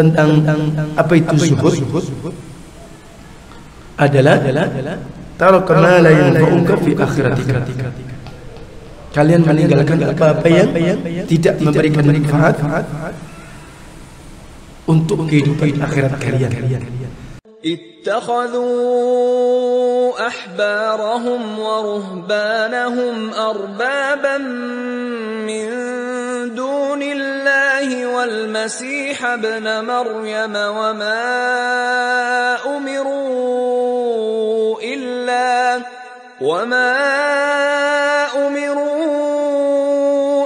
tentang apa itu zuhud adalah taruh kemala yang yanfa'uka fi akhiratika kalian meninggalkan apa-apa yang tidak memberikan manfaat untuk kehidupan akhirat kalian اتخذوا احبارهم ورهبانهم اربابا من دون الله والمسيح ابن مريم وما أمروا إلا وما أمروا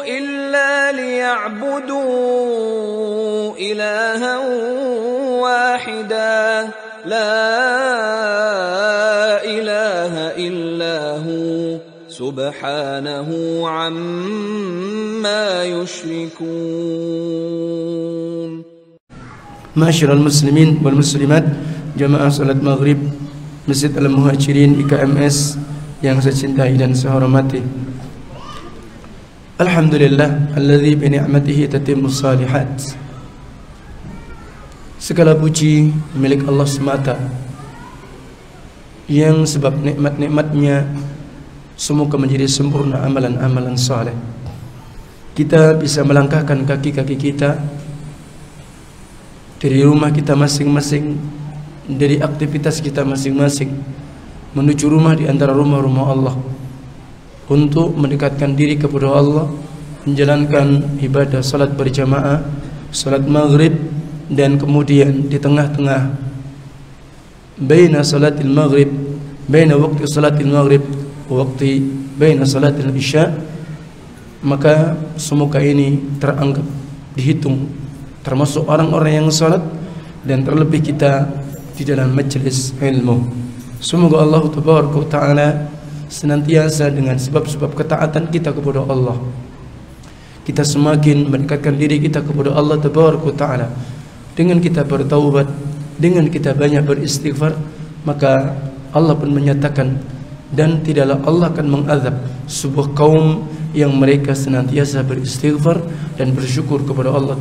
إلا ليعبدوا إلها واحدا. لا إله إلا هو. سبحانه عما يشركون معاشر المسلمين والمسلمات jamaah salat maghrib Masjid Al-Muhajirin IKMS yang saya cintai dan saya hormati Alhamdulillah alladzi bi ni'matihi tatimmu salihat Segala puji milik Allah semata yang sebab nikmat-nikmatnya semoga menjadi sempurna amalan-amalan saleh. Kita bisa melangkahkan kaki-kaki kita dari rumah kita masing-masing, dari aktivitas kita masing-masing menuju rumah di antara rumah-rumah Allah. Untuk mendekatkan diri kepada Allah, menjalankan ibadah salat berjamaah, salat maghrib dan kemudian di tengah-tengah. Baina salatil maghrib baina waktu salatil maghrib waktu baina salatil isya maka semoga ini teranggap dihitung termasuk orang-orang yang salat dan terlebih kita di dalam majelis ilmu. Semoga Allah taala senantiasa dengan sebab-sebab ketaatan kita kepada Allah kita semakin mendekatkan diri kita kepada Allah taala. Dengan kita bertaubat, dengan kita banyak beristighfar, maka Allah pun menyatakan dan tidaklah Allah akan mengazab sebuah kaum yang mereka senantiasa beristighfar dan bersyukur kepada Allah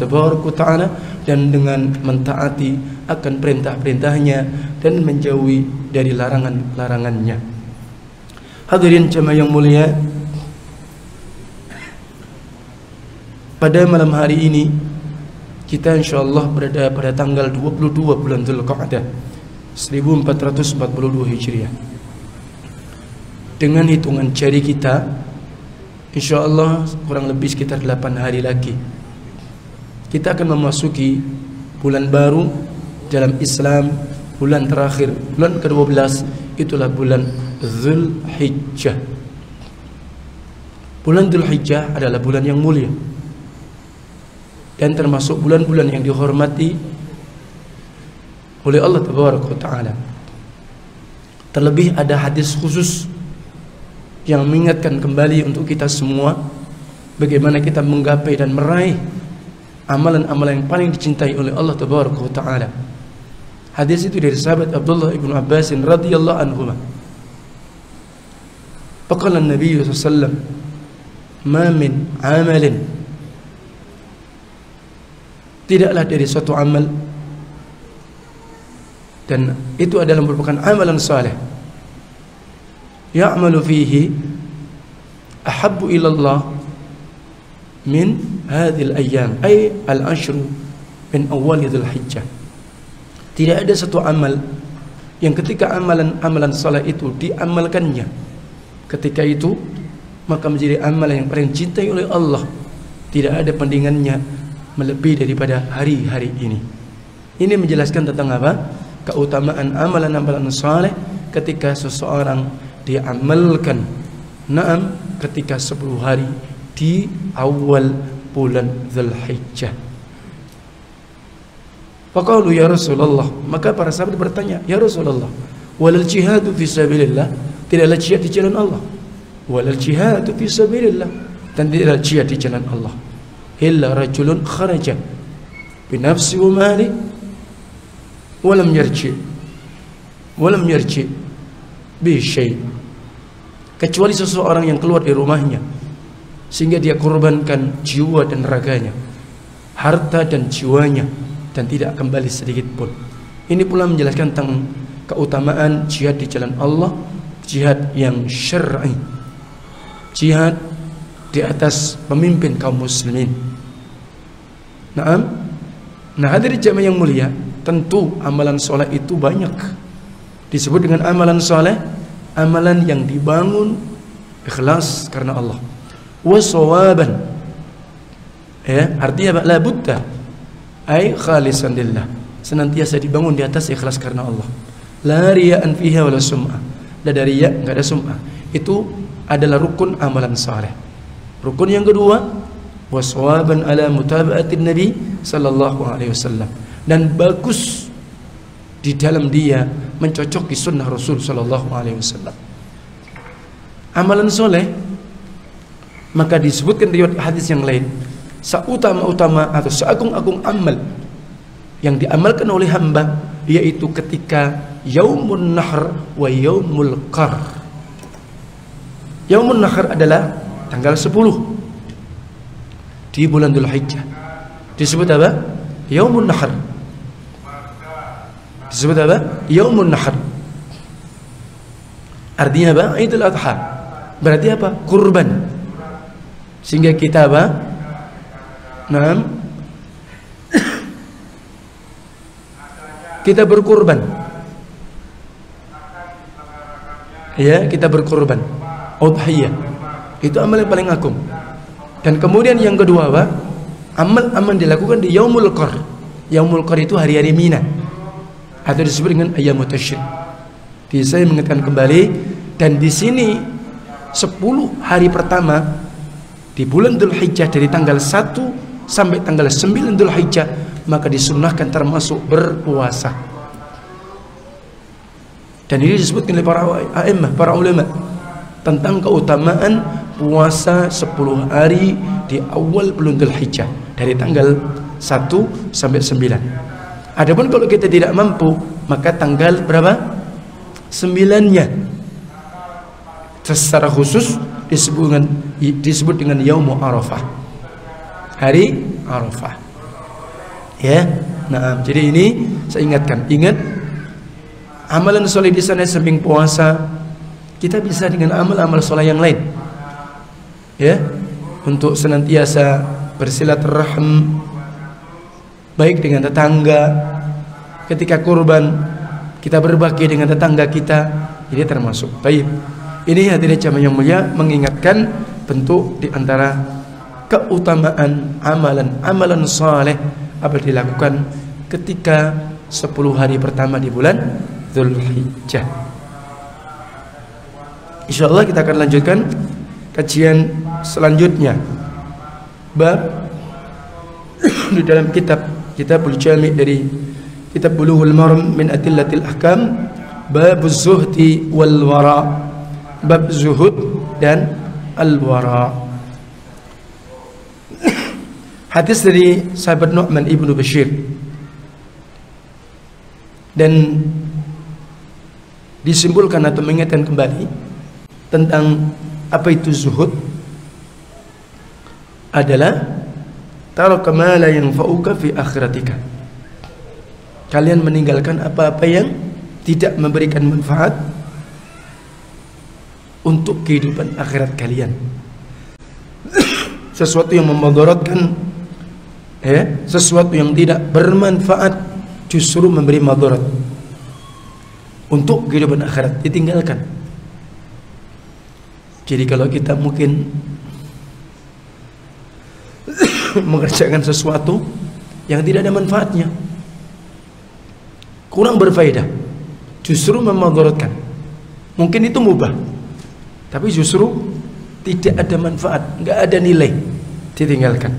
Taala dan dengan mentaati akan perintah-perintahnya dan menjauhi dari larangan-larangannya. Hadirin jemaah yang mulia, pada malam hari ini kita insyaallah berada pada tanggal 22 bulan Dzulqa'dah 1442 Hijriah. Dengan hitungan jari kita insyaallah kurang lebih sekitar 8 hari lagi kita akan memasuki bulan baru dalam Islam bulan terakhir bulan ke-12 itulah bulan Zulhijjah bulan Zulhijjah adalah bulan yang mulia dan termasuk bulan-bulan yang dihormati oleh Allah Taala. Terlebih ada hadis khusus yang mengingatkan kembali untuk kita semua bagaimana kita menggapai dan meraih amalan-amalan yang paling dicintai oleh Allah Taala. Hadis itu dari sahabat Abdullah ibnu Abbas radhiyallahu anhu. Faqala Nabi sallallahu alaihi wasallam, "Ma min 'amalin tidaklah dari suatu amal dan itu adalah merupakan amalan saleh ya'malu fihi ahabbu ila Allah min hadhil ayyam ay al-ashru min awal hijjah tidak ada satu amal yang ketika amalan-amalan salat itu diamalkannya ketika itu maka menjadi amalan yang paling cintai oleh Allah tidak ada pendingannya melebihi daripada hari-hari ini. Ini menjelaskan tentang apa? Keutamaan amalan-amalan saleh ketika seseorang diamalkan. Naam ketika 10 hari di awal bulan Zulhijjah. Faqalu ya Rasulullah, maka para sahabat bertanya, "Ya Rasulullah, walal jihadu fi sabilillah?" Tidaklah jihad di jalan Allah. Walal jihadu fi sabilillah dan tidaklah jihad di jalan Allah illa rajulun kharaja binafsi wa mali walam yarji walam yarji bi syai kecuali seseorang yang keluar dari rumahnya sehingga dia korbankan jiwa dan raganya harta dan jiwanya dan tidak kembali sedikit pun. Ini pula menjelaskan tentang keutamaan jihad di jalan Allah, jihad yang syar'i. Jihad di atas pemimpin kaum muslimin. Naam. Nah, hadirin jamaah yang mulia, tentu amalan soleh itu banyak. Disebut dengan amalan soleh, amalan yang dibangun ikhlas karena Allah. Wasawaban. Ya, artinya? La budda. Ai khalisan lillah. Senantiasa dibangun di atas ikhlas karena Allah. La riya'an fiha wala sum'ah. La ada riya, enggak ada sum'ah. Itu adalah rukun amalan saleh. Rukun yang kedua, waswaban ala mutaba'atin nabi sallallahu alaihi wasallam dan bagus di dalam dia mencocoki sunnah Rasul sallallahu alaihi wasallam. Amalan soleh maka disebutkan riwayat hadis yang lain seutama-utama atau seagung-agung amal yang diamalkan oleh hamba yaitu ketika yaumun nahr wa yaumul qar. Yaumun nahr adalah tanggal 10 di bulan Dzulhijjah. Disebut apa? Yaumun nahr. Disebut apa? Yaumun nahr. Artinya apa? Idul Adha. Berarti apa? Kurban. Sehingga kita apa? Nah, kita berkurban. Ya, kita berkurban. Udhiyah. Itu amal yang paling agung. Dan kemudian yang kedua apa? Amal-amal dilakukan di Yaumul Qar. Yaumul Qar itu hari-hari Mina. Atau disebut dengan Ayyamut Tasyrik. Di saya mengingatkan kembali dan di sini 10 hari pertama di bulan Dhul Hijjah dari tanggal 1 sampai tanggal 9 Dhul Hijjah maka disunnahkan termasuk berpuasa. Dan ini disebutkan oleh para a'immah, para ulama tentang keutamaan puasa 10 hari di awal bulan Dhul Hijjah dari tanggal 1 sampai 9. Adapun kalau kita tidak mampu, maka tanggal berapa? 9-nya. Secara khusus disebut dengan disebut dengan Yaumu Arafah. Hari Arafah. Ya. Nah, jadi ini saya ingatkan, ingat amalan soleh di sana samping puasa kita bisa dengan amal-amal soleh yang lain. Ya. Untuk senantiasa bersilaturahim baik dengan tetangga. Ketika kurban kita berbagi dengan tetangga kita ini termasuk baik. Ini hadirin jamaah yang mulia mengingatkan bentuk di antara keutamaan amalan-amalan saleh apa dilakukan ketika 10 hari pertama di bulan Zulhijjah. Insyaallah kita akan lanjutkan kajian selanjutnya. Bab di dalam kitab Kitabul Jami' dari Kitab Bulughul Maram min Adillatil Ahkam Bab Zuhdi wal Wara. Bab Zuhud dan Al Wara Hadis dari sahabat Nu'man Ibnu Bashir. Dan disimpulkan atau mengingatkan kembali tentang apa itu zuhud adalah yanfa'uka fi akhiratika. Kalian meninggalkan apa-apa yang tidak memberikan manfaat untuk kehidupan akhirat kalian. sesuatu yang memudaratkan ya, sesuatu yang tidak bermanfaat justru memberi madarat. Untuk kehidupan akhirat ditinggalkan. Jadi kalau kita mungkin mengerjakan sesuatu yang tidak ada manfaatnya. Kurang berfaedah. Justru memadaratkan mungkin itu mubah. Tapi justru tidak ada manfaat. Nggak ada nilai ditinggalkan.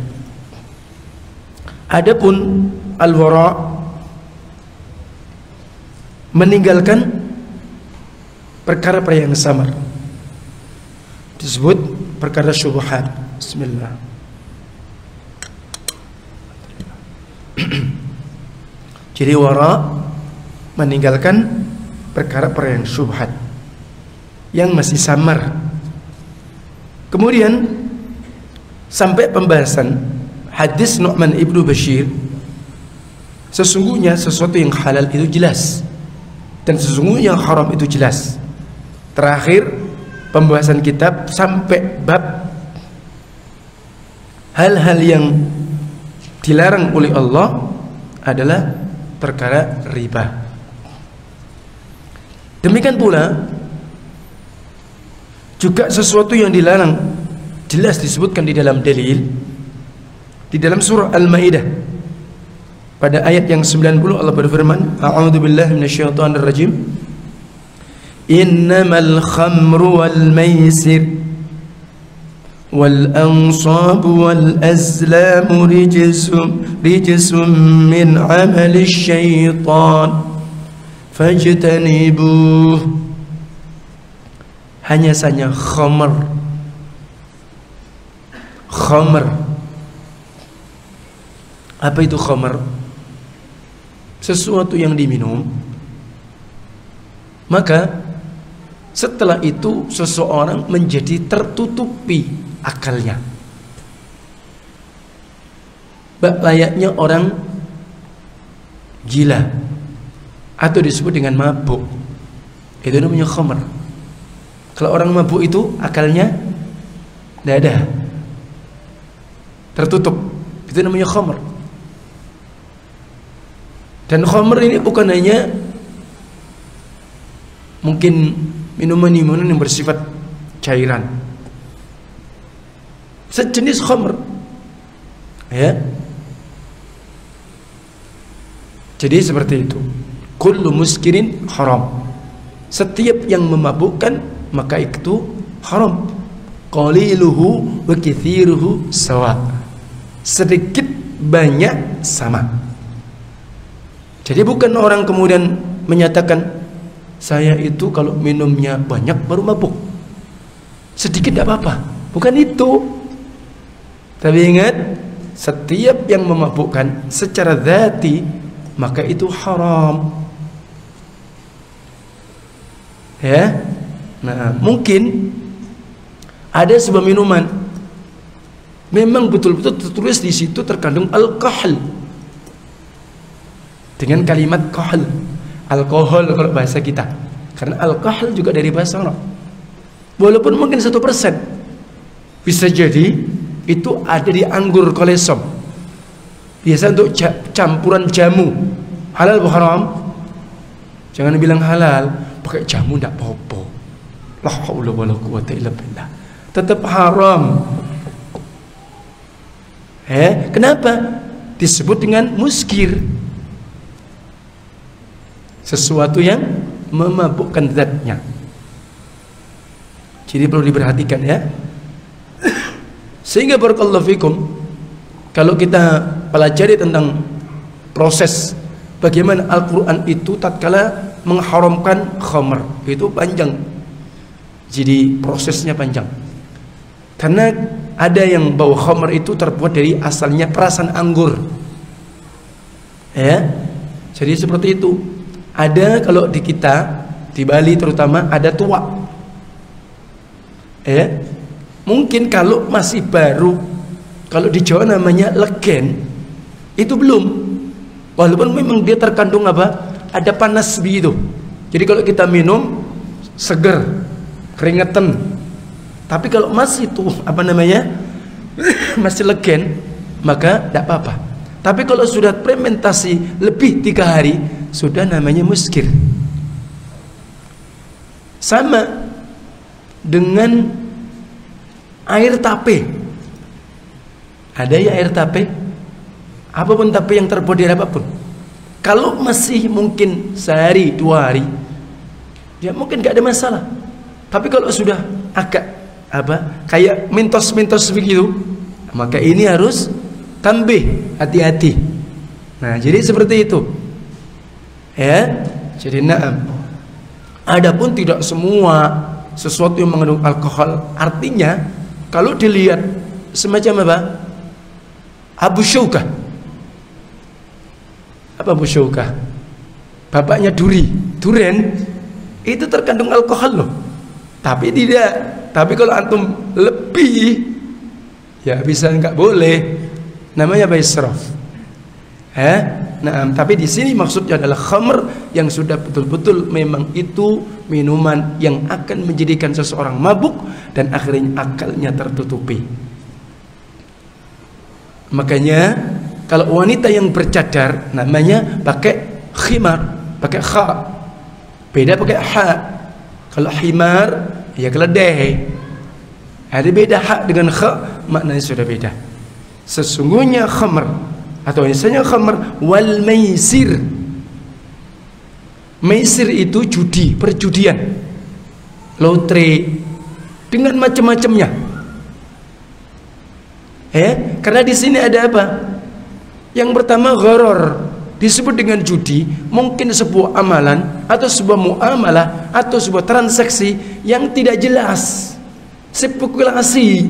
Adapun al-wara meninggalkan perkara-perkara yang samar. Disebut perkara syubhat. Bismillah Jadi wara meninggalkan perkara-perkara yang syubhat yang masih samar. Kemudian sampai pembahasan hadis Nu'man ibnu Bashir Sesungguhnya sesuatu yang halal itu jelas dan sesungguhnya yang haram itu jelas. Terakhir pembahasan kitab sampai bab hal-hal yang dilarang oleh Allah adalah perkara riba. Demikian pula juga sesuatu yang dilarang jelas disebutkan di dalam dalil di dalam surah Al-Maidah. Pada ayat yang 90 Allah berfirman A'udzu billahi minasyaitonir rajim Innamal khamru wal maisir wal azlam rijsum rijsum min 'amali syaitan fajtanibuh hanya saja khamr. Khamr. Apa itu khamr? Sesuatu yang diminum. Maka setelah itu seseorang menjadi tertutupi akalnya. Layaknya orang gila atau disebut dengan mabuk. Itu namanya khamr. Kalau orang mabuk itu akalnya tidak ada tertutup. Itu namanya khamr. Dan khamr ini bukan hanya mungkin minuman-minuman yang bersifat cairan. Sejenis khamr. Ya. Jadi seperti itu. Kullu muskirin haram. Setiap yang memabukkan maka itu haram. Qaliluhu wa kithiruhu sawa. Sedikit banyak sama. Jadi bukan orang kemudian menyatakan saya itu kalau minumnya banyak baru mabuk. Sedikit tidak apa-apa. Bukan itu. Tapi ingat, setiap yang memabukkan secara zati maka itu haram. Ya. Nah, mungkin ada sebuah minuman. Memang betul-betul tertulis di situ terkandung alkohol. Dengan kalimat kohol. Alkohol kalau bahasa kita. Karena alkohol juga dari bahasa Arab. Walaupun mungkin satu persen. Bisa jadi itu ada di anggur kolesom. Biasa untuk campuran jamu. Halal bukan haram? Jangan bilang halal. Pakai jamu tidak apa-apa. La haula wala quwata illa billah. Tetap haram. Eh kenapa? Disebut dengan muskir. Sesuatu yang memabukkan zatnya. Jadi perlu diperhatikan ya sehingga barakallahu fikum kalau kita pelajari tentang proses bagaimana Al-Quran itu tatkala mengharamkan khamr itu panjang. Jadi prosesnya panjang. Karena ada yang bau khamr itu terbuat dari asalnya perasan anggur. Ya? Jadi seperti itu. Ada kalau di kita di Bali terutama ada tua. Ya. Mungkin kalau masih baru kalau di Jawa namanya legen itu belum. Walaupun memang dia terkandung apa? Ada panas begitu. Jadi kalau kita minum seger, keringetan. Tapi kalau masih itu apa namanya? masih legen, maka tidak apa-apa. Tapi kalau sudah fermentasi lebih tiga hari, sudah namanya muskir sama dengan air tape. Ada ya air tape? Apa pun tape yang terbuat dari apa pun. Kalau masih mungkin sehari dua hari ya mungkin gak ada masalah. Tapi kalau sudah agak apa kayak mintos-mintos begitu maka ini harus tambah hati-hati. Nah jadi seperti itu. Ya jadi naam. Adapun tidak semua sesuatu yang mengandung alkohol artinya kalau dilihat semacam apa? Abu Syukah apa Abu Syukah bapaknya duri duren. Itu terkandung alkohol loh. Tapi tidak. Tapi kalau antum lebih ya bisa nggak boleh. Namanya apa israf eh Nah, tapi di sini maksudnya adalah khamr yang sudah betul-betul memang itu minuman yang akan menjadikan seseorang mabuk dan akhirnya akalnya tertutupi. Makanya kalau wanita yang bercadar namanya pakai khimar, pakai kha. Beda pakai ha. Kalau himar ya keledai. Ada beda hak dengan kha maknanya sudah beda. Sesungguhnya khamr atau misalnya khamr wal maisir. Maisir itu judi perjudian. Lotre. Dengan macam-macamnya. Eh karena di sini ada apa? Yang pertama gharar disebut dengan judi mungkin sebuah amalan atau sebuah muamalah atau sebuah transaksi yang tidak jelas. Spekulasi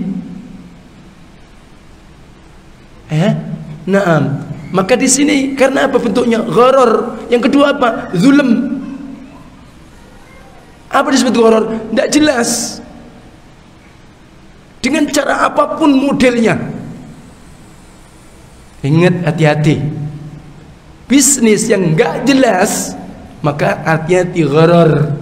eh Naam. Maka di sini karena apa bentuknya? Gharar. Yang kedua apa? Zulm. Apa disebut gharar? Tidak jelas. Dengan cara apa pun modelnya. Ingat hati-hati. Bisnis yang enggak jelas, maka hati-hati gharar.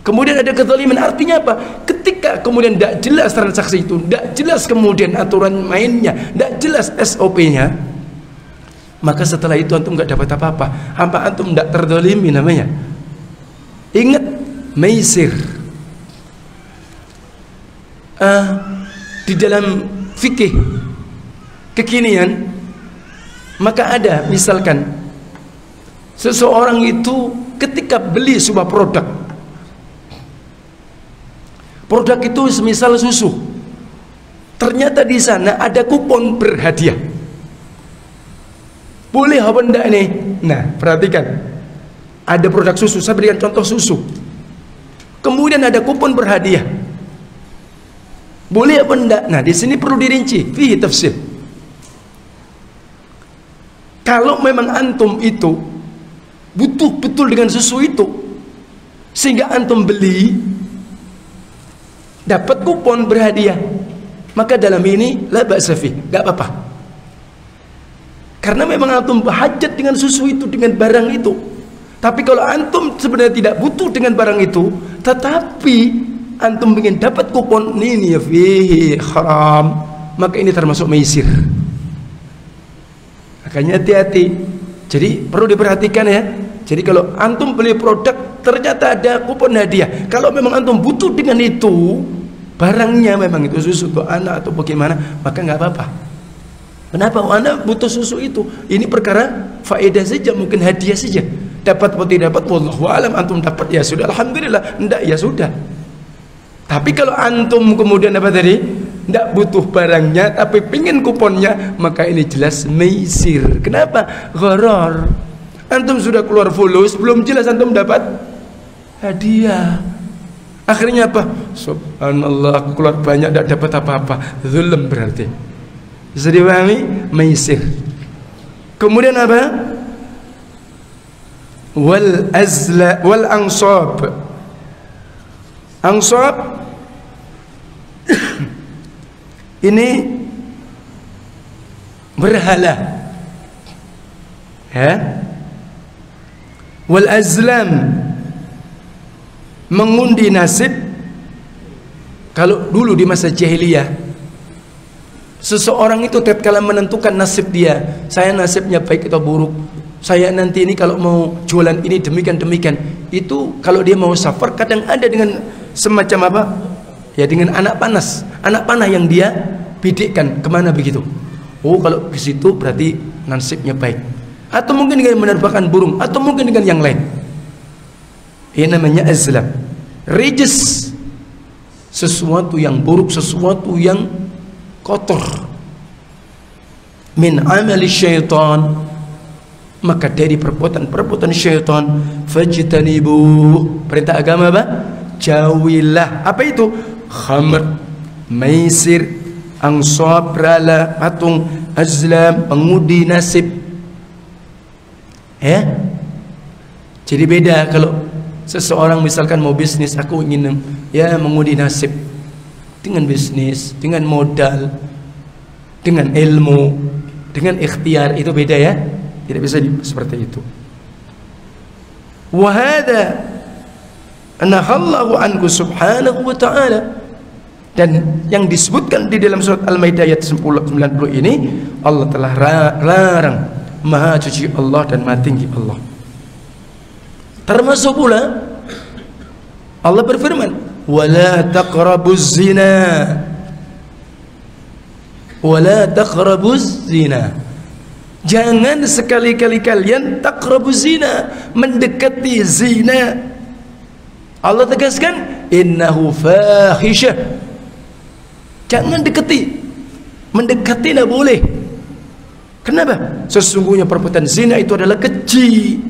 Kemudian ada kezaliman artinya apa? Ketika kemudian tidak jelas transaksi itu, tidak jelas kemudian aturan mainnya, tidak jelas SOP-nya, maka setelah itu antum nggak dapat apa-apa. Apa antum tidak terdolimi namanya? Ingat maisir. Uh, di dalam fikih kekinian maka ada misalkan seseorang itu ketika beli sebuah produk produk itu semisal susu. Ternyata di sana ada kupon berhadiah. Boleh apa enggak ini? Nah perhatikan. Ada produk susu saya berikan contoh susu. Kemudian ada kupon berhadiah. Boleh apa enggak nah di sini perlu dirinci. Fihi tafsir. Kalau memang antum itu butuh betul dengan susu itu sehingga antum beli dapat kupon berhadiah. Maka dalam ini la ba'sa fi. Enggak apa-apa. Karena memang antum berhajat dengan susu itu dengan barang itu. Tapi kalau antum sebenarnya tidak butuh dengan barang itu tetapi antum ingin dapat kupon ini ya fihi haram. Maka ini termasuk maisir makanya hati-hati. Jadi perlu diperhatikan ya jadi kalau antum beli produk ternyata ada kupon hadiah. Kalau memang antum butuh dengan itu barangnya memang itu susu untuk anak atau bagaimana maka nggak apa-apa. Kenapa? Oh, anak butuh susu itu. Ini perkara faedah saja mungkin hadiah saja. Dapat atau tidak dapat wallahu alam antum dapat. Ya sudah alhamdulillah. Enggak ya sudah. Tapi kalau antum kemudian apa tadi? Tidak butuh barangnya tapi pingin kuponnya maka ini jelas meisir. Kenapa? Gharar antum sudah keluar fulus belum jelas antum dapat hadiah Akhirnya apa? Subhanallah aku keluar banyak tidak dapat apa-apa. Zulm berarti. Bisa dipahami? Maisir. Kemudian apa? Wal azla wal ansab. Ansab ini berhala. Ya? Wal azlam. Mengundi nasib. Kalau dulu di masa jahiliyah seseorang itu tatkala menentukan nasib dia saya nasibnya baik atau buruk? Saya nanti ini kalau mau jualan ini demikian demikian. Itu kalau dia mau safar kadang ada dengan semacam apa? Ya dengan anak panas. Anak panah yang dia bidikkan. Ke mana begitu? Oh kalau ke situ berarti nasibnya baik atau mungkin dengan menerbangkan burung atau mungkin dengan yang lain ini namanya azlam. Rijis. Sesuatu yang buruk, sesuatu yang kotor. Min amali syaitan. Maka dari perbuatan-perbuatan syaitan fajtanibu. Perintah agama apa? Jauhilah. Apa itu? Khamr, maisir, ansab, rala, patung, azlam, pengudi nasib. Ya? Jadi beda kalau Seseorang misalkan mau bisnis, aku ingin ya mengundi nasib dengan bisnis, dengan modal, dengan ilmu, dengan ikhtiar itu beda ya. Tidak bisa seperti itu. Wahada nahallahu anhu subhanahu wa ta'ala dan yang disebutkan di dalam surat Al-Maidah ayat 90 ini Allah telah larang maha suci Allah dan maha tinggi Allah. Termasuk pula Allah berfirman wala taqrabuz zina. Wala taqrabuz zina. Jangan sekali-kali kalian taqrabuz zina mendekati zina. Allah tegaskan innahu fahisyah jangan dekati mendekati tidak boleh kenapa? Sesungguhnya perbuatan zina itu adalah keji.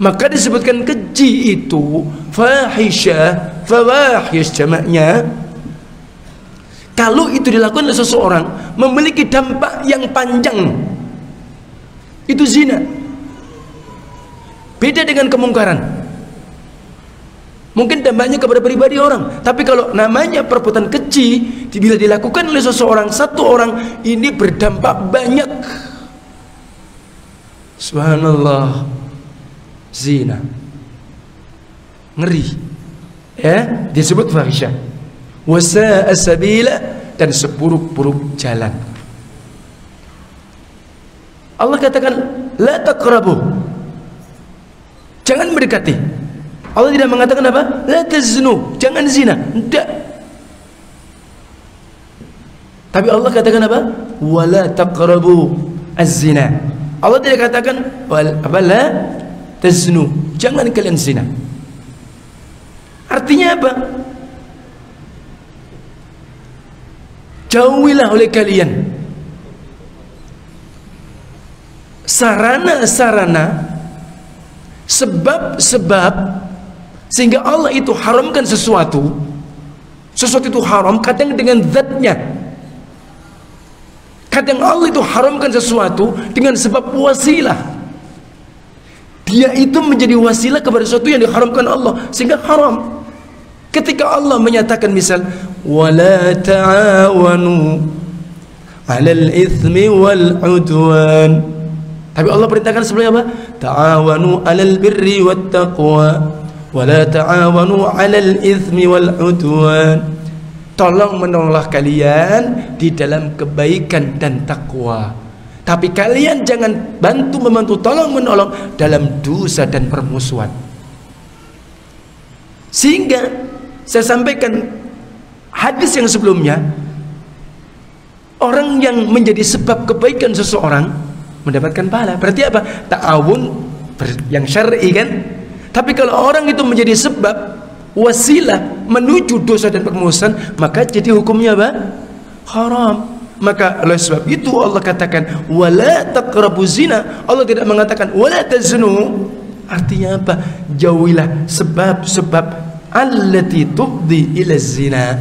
Maka disebutkan keji itu fahisyah fawahish jamaknya. Kalau itu dilakukan oleh seseorang memiliki dampak yang panjang. Itu zina. Beda dengan kemungkaran. Mungkin dampaknya kepada pribadi orang. Tapi kalau namanya perbuatan keji bila dilakukan oleh seseorang satu orang ini berdampak banyak subhanallah. Zina. Ngeri. Ya disebut fahisyah. Wasa'a sabila dan seburuk-buruk jalan. Allah katakan la taqrabu. Jangan mendekati. Allah tidak mengatakan apa? La taznu. Jangan zina. Tidak. Tapi Allah katakan apa? Wala taqrabu az-zina Allah tidak katakan apa la taznu. Jangan kalian zina. Artinya apa? Jauhilah oleh kalian. Sarana-sarana sebab-sebab sehingga Allah itu haramkan sesuatu sesuatu itu haram kadang dengan zatnya Kadang Allah itu haramkan sesuatu dengan sebab wasilah. Dia itu menjadi wasilah kepada sesuatu yang diharamkan Allah sehingga haram. Ketika Allah menyatakan misal wala ta'awanu 'alal ithmi wal 'udwan. Tapi Allah perintahkan sebelumnya apa? Ta'awanu 'alal birri wat taqwa wala ta'awanu 'alal itsmi wal 'udwan tolong menolonglah kalian di dalam kebaikan dan takwa. Tapi kalian jangan bantu membantu tolong menolong dalam dosa dan permusuhan. Sehingga saya sampaikan hadis yang sebelumnya orang yang menjadi sebab kebaikan seseorang mendapatkan pahala. Berarti apa? Ta'awun yang syar'i kan? Tapi kalau orang itu menjadi sebab wasilah menuju dosa dan permusuhan maka jadi hukumnya apa? Haram. Maka oleh sebab itu Allah katakan wala taqrabu zina. Allah tidak mengatakan wala taznu artinya apa? Jauhilah sebab-sebab allati tubdi ila zina.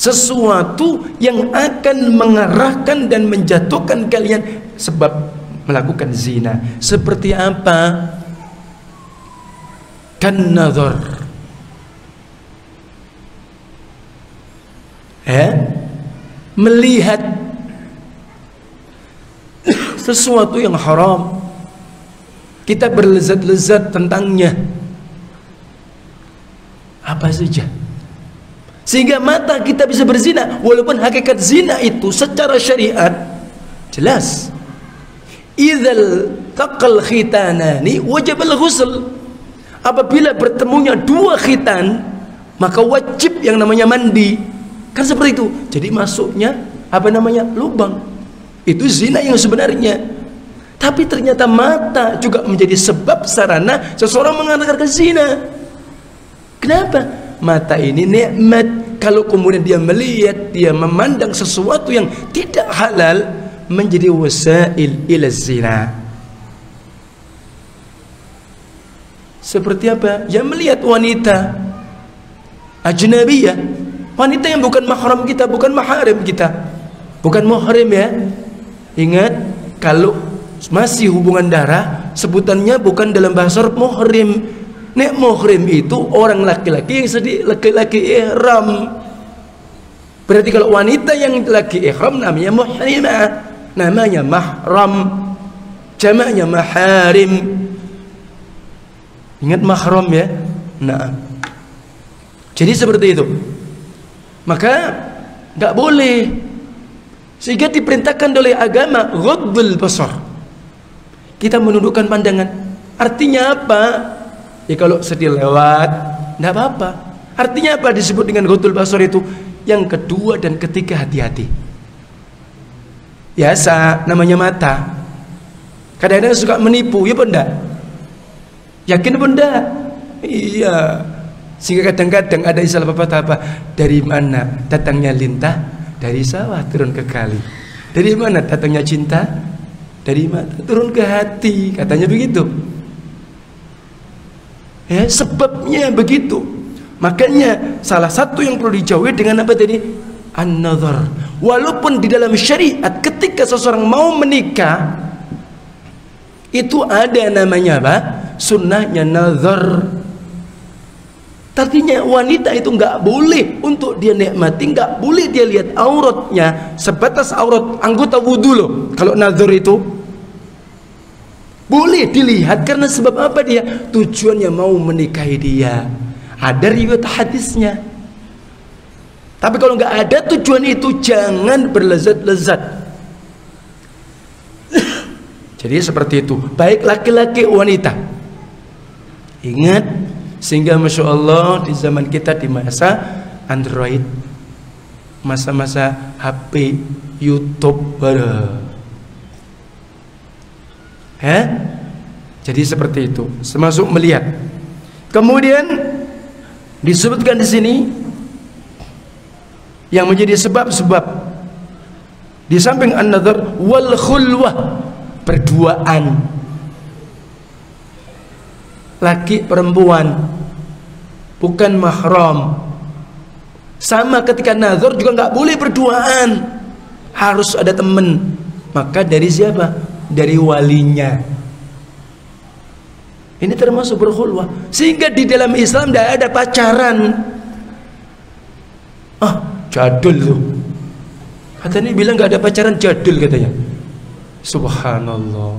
Sesuatu yang akan mengarahkan dan menjatuhkan kalian sebab melakukan zina. Seperti apa? Kan nazar eh? Melihat sesuatu yang haram. Kita berlezat-lezat tentangnya. Apa saja. Sehingga mata kita bisa berzina. Walaupun hakikat zina itu secara syariat jelas. Idzal taqal khitanani wajib al-ghusl apabila bertemunya dua khitan maka wajib yang namanya mandi kan seperti itu. Jadi masuknya apa namanya lubang. Itu zina yang sebenarnya. Tapi ternyata mata juga menjadi sebab sarana seseorang mengantarkan ke zina. Kenapa? Mata ini nikmat. Kalau kemudian dia melihat dia memandang sesuatu yang tidak halal menjadi wasail ila zina. Seperti apa? Yang melihat wanita ajnabiyah wanita yang bukan mahram kita bukan mahram kita. Bukan mahram ya. Ingat kalau masih hubungan darah sebutannya bukan dalam bahasa muhrim. Nek muhrim itu orang laki-laki yang sedih laki-laki ihram. Berarti kalau wanita yang laki ihram namanya muhrimah, namanya mahram. jamaknya maharim. Ingat mahram ya? Nah. Jadi seperti itu maka nggak boleh. Sehingga diperintahkan oleh agama ghaddul basar. Kita menundukkan pandangan. Artinya apa? Ya kalau sedih lewat nggak apa-apa. Artinya apa disebut dengan ghaddul basar itu? Yang kedua dan ketiga hati-hati. Biasa namanya mata. Kadang-kadang suka menipu ya benda yakin benda iya sehingga kadang-kadang ada istilah pepatah apa dari mana datangnya lintah dari sawah turun ke kali. Dari mana datangnya cinta dari mata turun ke hati katanya begitu. Ya sebabnya begitu. Makanya salah satu yang perlu dijauhi dengan apa tadi? An-nazar. Walaupun di dalam syariat ketika seseorang mau menikah itu ada namanya apa? Sunnahnya nazar Artinya wanita itu nggak boleh untuk dia nikmati, nggak boleh dia lihat auratnya sebatas aurat anggota wudhu loh. Kalau nazar itu boleh dilihat karena sebab apa dia? Tujuannya mau menikahi dia. Ada riwayat hadisnya. Tapi kalau nggak ada tujuan itu jangan berlezat-lezat. Jadi seperti itu. Baik laki-laki wanita. Ingat sehingga Masya Allah di zaman kita di masa Android Masa-masa HP Youtube Ya Jadi seperti itu. Termasuk melihat. Kemudian Disebutkan di sini Yang menjadi sebab-sebab Di samping an-nazar Wal khulwah Berduaan laki perempuan. Bukan mahram. Sama ketika nazar juga nggak boleh berduaan. Harus ada teman maka dari siapa? Dari walinya. Ini termasuk berkhulwah. Sehingga di dalam Islam tidak ada pacaran. Ah jadul tuh. Katanya bilang nggak ada pacaran jadul katanya. Subhanallah.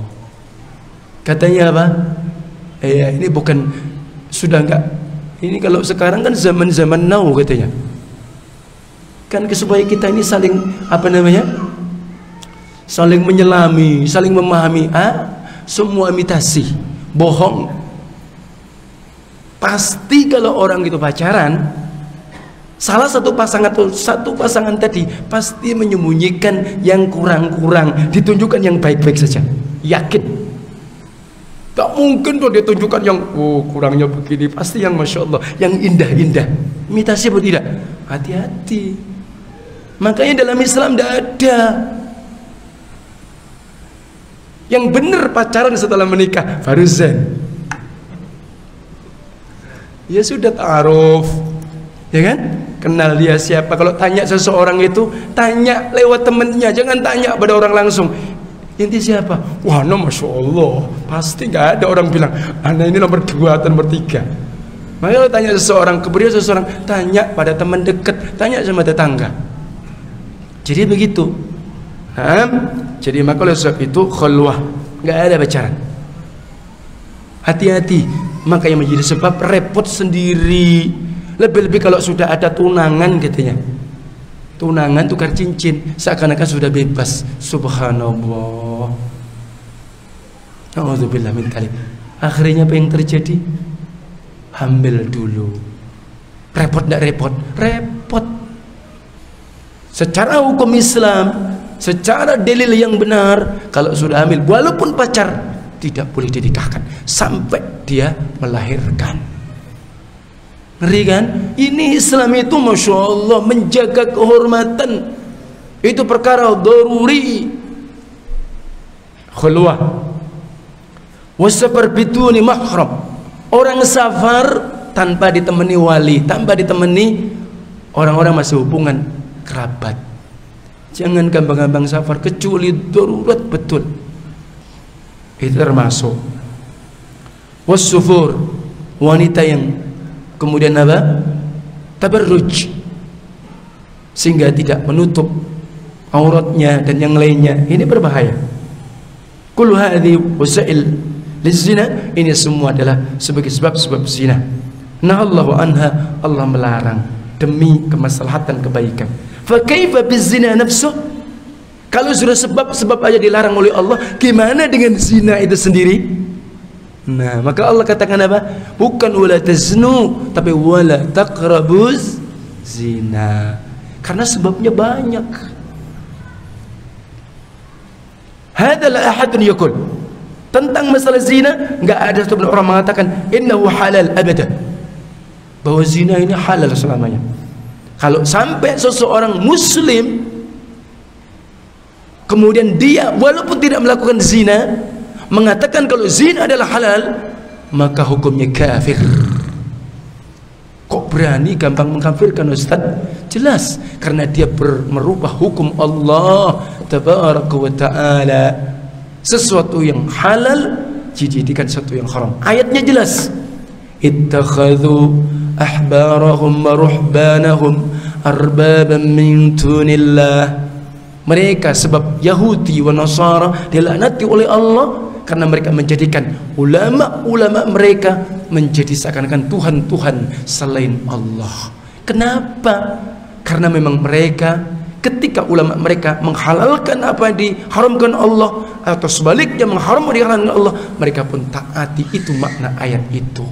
Katanya apa eh, ini bukan sudah enggak ini kalau sekarang kan zaman-zaman now katanya. Kan supaya kita ini saling apa namanya? Saling menyelami saling memahami ah semua imitasi bohong. Pasti kalau orang itu pacaran salah satu pasangan atau satu pasangan tadi pasti menyembunyikan yang kurang-kurang ditunjukkan yang baik-baik saja. Yakin Tak mungkin tuh dia tunjukkan yang oh kurangnya begini, pasti yang masya Allah, yang indah-indah. Imitasi apa tidak? Hati-hati. Makanya dalam Islam tidak ada yang benar pacaran setelah menikah baru. Ya sudah taruh, ya kan? Kenal dia siapa? Kalau tanya seseorang itu, tanya lewat temennya, jangan tanya pada orang langsung. Inti siapa? Wah, no, masya Allah. Pasti nggak ada orang bilang, anak ini nomor dua atau nomor tiga. Maka kalau tanya seseorang, kemudian seseorang tanya pada teman dekat, tanya sama tetangga. Jadi begitu. Nah, jadi maka oleh sebab itu khulwah, nggak ada pacaran. Hati-hati, maka yang menjadi sebab repot sendiri. Lebih-lebih kalau sudah ada tunangan katanya tunangan tukar cincin seakan-akan sudah bebas. Subhanallah. Alhamdulillah min akhirnya apa yang terjadi? Hamil dulu. Repot tidak repot? Repot. Secara hukum Islam secara dalil yang benar kalau sudah hamil walaupun pacar tidak boleh dinikahkan. Sampai dia melahirkan Ngeri kan? Ini Islam itu Masya Allah menjaga kehormatan. Itu perkara daruri. Khulwah. Wasafar bituni mahram. Orang safar tanpa ditemani wali, tanpa ditemani orang-orang masih hubungan kerabat. Jangan gampang-gampang safar kecuali darurat betul. Itu termasuk wasufur wanita yang kemudian apa tabarruj sehingga tidak menutup auratnya dan yang lainnya ini berbahaya Kullu hadhi wasail lizina ini semua adalah sebagai sebab-sebab zina. Nah Allah anha Allah melarang demi kemaslahatan kebaikan. Fa kaifa bizina nafsu? Kalau sudah sebab-sebab aja dilarang oleh Allah, gimana dengan zina itu sendiri? Nah, maka Allah katakan apa? Bukan wala taznu, tapi wala taqrabuz zina. Karena sebabnya banyak. Hadalah ahadun yakul. Tentang masalah zina, enggak ada satu orang mengatakan innahu halal abada. Bahwa zina ini halal selamanya. Kalau sampai seseorang muslim kemudian dia walaupun tidak melakukan zina mengatakan kalau zina adalah halal maka hukumnya kafir. Kok berani gampang mengkafirkan Ustaz? Jelas karena dia ber, merubah hukum Allah tabaraka wa ta'ala. Sesuatu yang halal dijadikan sesuatu yang haram. Ayatnya jelas. Ittakhadhu ahbarahum wa ruhbanahum arbaban min dunillah. Mereka sebab Yahudi wa Nasara dilaknati oleh Allah karena mereka menjadikan ulama-ulama mereka menjadi seakan-akan Tuhan-Tuhan selain Allah. Kenapa? Karena memang mereka ketika ulama mereka menghalalkan apa yang diharamkan Allah atau sebaliknya mengharamkan diharamkan Allah, mereka pun taati itu makna ayat itu.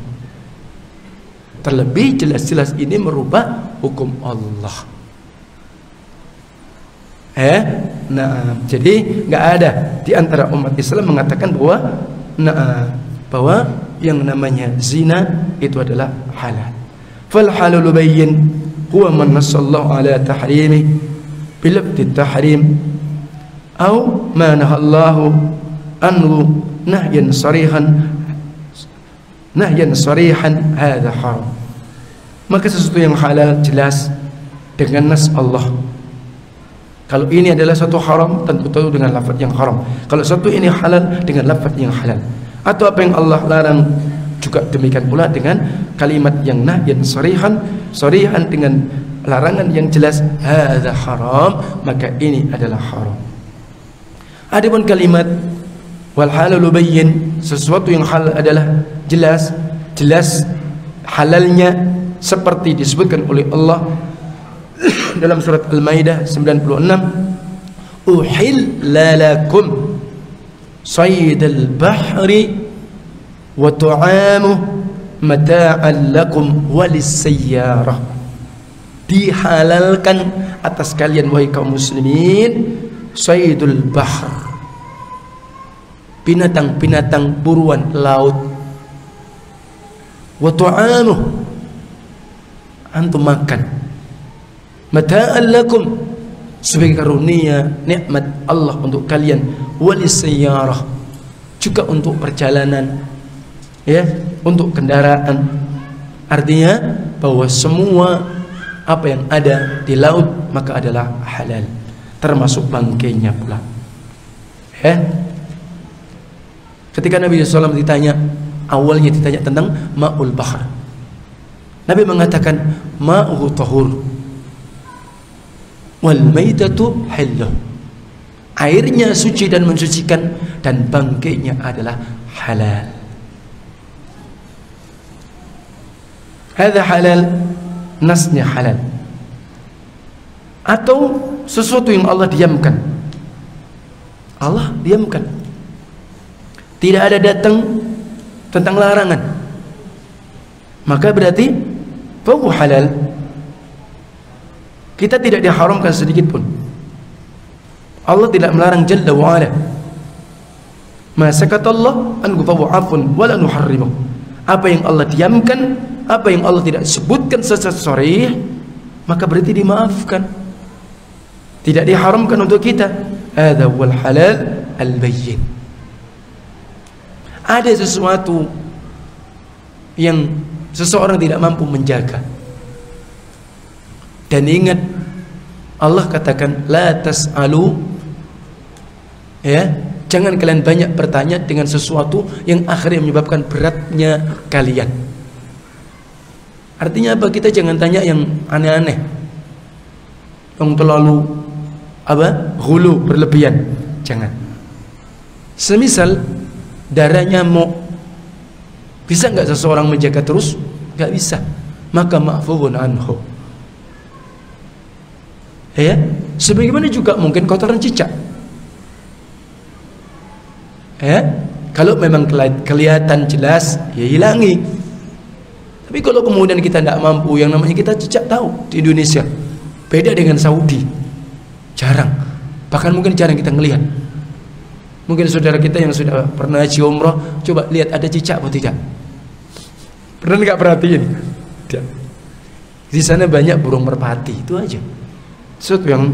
Terlebih jelas-jelas ini merubah hukum Allah. Eh, nah, jadi nggak ada di antara umat Islam mengatakan bahwa nah, bahwa yang namanya zina itu adalah halal. Fal halal bayyin huwa man nasallahu ala tahrimi bil tahrim atau ma nahallahu anhu nahyan sarihan nahyan sarihan hadha haram. Maka sesuatu yang halal jelas dengan nas Allah kalau ini adalah satu haram, tentu tentu dengan lafaz yang haram. Kalau satu ini halal dengan lafaz yang halal. Atau apa yang Allah larang juga demikian pula dengan kalimat yang nahyan sarihan, sarihan dengan larangan yang jelas hadza haram, maka ini adalah haram. Adapun kalimat wal halalu bayyin, sesuatu yang halal adalah jelas, jelas halalnya seperti disebutkan oleh Allah dalam surat Al-Maidah 96 uhilla lakum saydal bahri wa tu'amuh mata'an lakum walisayyarah dihalalkan atas kalian wahai kaum muslimin saydul bahr. Binatang-binatang buruan laut. Wa tu'amuh antum makan mata'an lakum. Sebagai karunia nikmat Allah untuk kalian. Walisayyarah. Juga untuk perjalanan. Ya untuk kendaraan. Artinya bahwa semua apa yang ada di laut maka adalah halal. Termasuk bangkainya pula. Ya. Ketika Nabi SAW ditanya awalnya ditanya tentang ma'ul bahar Nabi mengatakan ma'uhu tahur wal maitatu halal airnya suci dan mensucikan dan bangkainya adalah halal. Hadha halal nasnya halal. Atau sesuatu yang Allah diamkan. Allah diamkan. Tidak ada datang tentang larangan. Maka berarti bahwa halal kita tidak diharamkan sedikit pun. Allah tidak melarang jalla wa ala. Ma Allah an ghafawu afun wala nuharrimu. Apa yang Allah diamkan, apa yang Allah tidak sebutkan secara sharih, maka berarti dimaafkan. Tidak diharamkan untuk kita. Hadza wal halal al bayyin. Ada sesuatu yang seseorang tidak mampu menjaga dan ingat Allah katakan la tas'alu ya, jangan kalian banyak bertanya dengan sesuatu yang akhirnya menyebabkan beratnya kalian. Artinya apa? Kita jangan tanya yang aneh-aneh. Yang terlalu apa? hulu berlebihan. Jangan. Semisal darah nyamuk, bisa nggak seseorang menjaga terus? Nggak bisa. Maka ma'fubun anhu. Ya, sebagaimana juga mungkin kotoran cicak. Ya, kalau memang kelihatan jelas, ya hilangi. Tapi kalau kemudian kita tidak mampu, yang namanya kita cicak tahu di Indonesia. Beda dengan Saudi. Jarang. Bahkan mungkin jarang kita ngelihat. Mungkin saudara kita yang sudah pernah haji umroh, coba lihat ada cicak atau tidak. Pernah nggak perhatiin? Di sana banyak burung merpati, itu aja. Sesuatu yang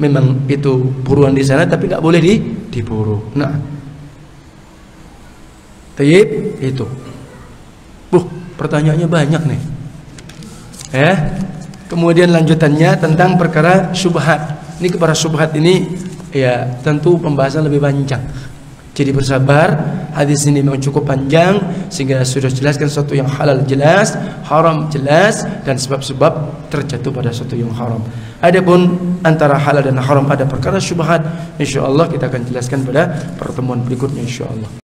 memang itu buruan di sana tapi nggak boleh di diburu. Nah, Tayyib itu. Buh, pertanyaannya banyak nih. Eh, kemudian lanjutannya tentang perkara syubhat. Ini kepada syubhat ini ya tentu pembahasan lebih panjang. Jadi bersabar, hadis ini memang cukup panjang sehingga sudah jelaskan sesuatu yang halal jelas, haram jelas dan sebab-sebab terjatuh pada sesuatu yang haram. Adapun antara halal dan haram ada perkara syubhat, insyaallah kita akan jelaskan pada pertemuan berikutnya insyaallah.